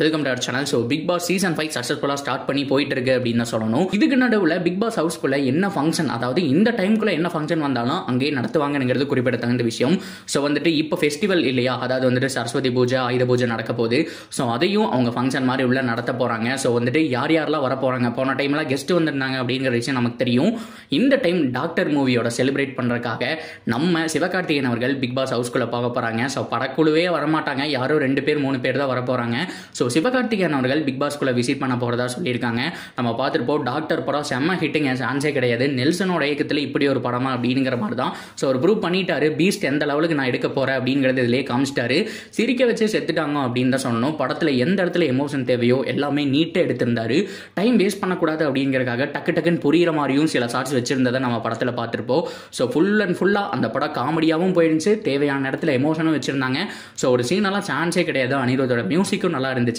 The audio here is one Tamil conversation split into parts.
Welcome to our channel so Bigg Boss season five சக்ஸஸ்ஃபுல்லாக ஸ்டார்ட் பண்ணி போயிட்டு இருக்கு அப்படின்னு தான் சொல்லணும். இதுக்கு நடுவில் பிக் பாஸ் ஹவுஸ்குள்ள என்ன ஃபங்க்ஷன் அதாவது இந்த டைம்குள்ள என்ன ஃபங்க்ஷன் வந்தாலும் அங்கேயே நடத்துவாங்கங்கிறது குறிப்பிடத்தகுந்த விஷயம். ஸோ வந்துட்டு இப்போ ஃபெஸ்டிவல் இல்லையா? அதாவது வந்துட்டு சரஸ்வதி பூஜை ஆயுத பூஜை நடக்க போகுது. ஸோ அதையும் அவங்க ஃபங்க்ஷன் மாதிரி உள்ள நடத்த போகிறாங்க ஸோ வந்துட்டு யார் யாரெல்லாம் வர போகிறாங்க போன டைம்லாம் கெஸ்ட் வந்திருந்தாங்க அப்படிங்கிற விஷயம் நமக்கு தெரியும். இந்த டைம் டாக்டர் மூவியோட செலிப்ரேட் பண்ணுறதுக்காக நம்ம சிவகார்த்திகேயன் அவர்கள் பிக் பாஸ் ஹவுஸ்குள்ளே போக போகிறாங்க ஸோ படக்குழுவே வரமாட்டாங்க. யாரோ ரெண்டு பேர் மூணு பேர் தான் வர போகிறாங்க ஸோ ஸோ சிவகார்த்திகேயன் அவர்கள் பிக் பாஸ்குள்ளே விசிட் பண்ண போகிறதா சொல்லியிருக்காங்க. நம்ம பார்த்துருப்போம் டாக்டர் படம் செம்ம ஹிட்டுங்க சான்ஸே கிடையாது. நெல்சனோட இயக்கத்தில் இப்படி ஒரு படமா அப்படிங்கிற மாதிரி தான் ஸோ ஒரு ப்ரூவ் பண்ணிட்டாரு பீஸ்ட் எந்த லெவலுக்கு நான் எடுக்க போகிறேன் அப்படிங்கிறது இதிலே காமிச்சிட்டாரு. சிரிக்க வச்சு செத்துட்டாங்க அப்படின்னு தான் சொல்லணும். படத்தில் எந்த இடத்துல எமோஷன் தேவையோ எல்லாமே நீட்டாக எடுத்திருந்தாரு. டைம் வேஸ்ட் பண்ணக்கூடாது அப்படிங்கிறதுக்காக டக்கு டக்குன்னு புரியிற மாதிரியும் சில ஷார்ட்ஸ் வச்சிருந்ததை நம்ம படத்தில் பார்த்துருப்போம். ஸோ ஃபுல் அண்ட் ஃபுல்லாக அந்த படம் காமெடியாகவும் போயிருந்துச்சு. தேவையான இடத்துல எமோஷனும் வச்சிருந்தாங்க. ஸோ ஒரு சீனெல்லாம் சான்ஸே கிடையாது. அனிருத்தோட மியூசிக்கும் நல்லா இருந்துச்சு.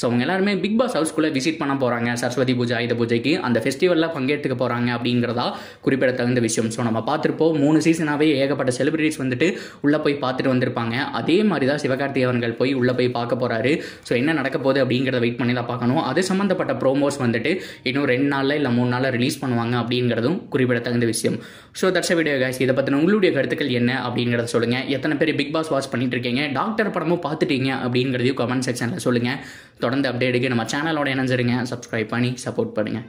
ஸோ அவங்க எல்லாருமே பிக் பாஸ் ஹவுஸ்குள்ளே விசிட் பண்ண போகிறாங்க சரஸ்வதி பூஜை ஆயுத பூஜைக்கு அந்த ஃபெஸ்டிவலில் பங்கேற்றுக்க போகிறாங்க அப்படிங்கிறதா குறிப்பிடத்தகுந்த விஷயம். ஸோ நம்ம பார்த்துருப்போம் மூணு சீசனாகவே ஏகப்பட்ட செலிபிரிட்டிஸ் வந்துட்டு உள்ளே போய் பார்த்துட்டு வந்திருப்பாங்க. அதே மாதிரி தான் சிவகார்த்திகேயன்கள் போய் உள்ளே போய் பார்க்க போகிறாரு ஸோ என்ன நடக்க போகுது அப்படிங்கிறத வெயிட் பண்ணி தான் பார்க்கணும். அது சம்மந்தப்பட்ட ப்ரோமோஸ் வந்துட்டு இன்னும் ரெண்டு நாளில் இல்லை மூணு நாளில் ரிலீஸ் பண்ணுவாங்க அப்படிங்கிறதும் குறிப்பிடத்தகுந்த விஷயம். ஸோ தட்ஸ் வீடியோ கைஸ் இதை பற்றின உங்களுடைய கருத்துக்கள் என்ன அப்படிங்கிறத சொல்லுங்கள் எத்தனை பேர் பிக் பாஸ் வாட்ச் பண்ணிட்டு இருக்கீங்க? டாக்டர் படமும் பார்த்துட்டீங்க அப்படிங்கிறதையும் கமெண்ட் செக்ஷனில் சொல்லுங்கள் தொடர்ந்து அப்டேட்டுக்கு நம்ம சேனலோட இணைஞ்சிருங்க. சப்ஸ்கிரைப் பண்ணி சப்போர்ட் பண்ணுங்கள்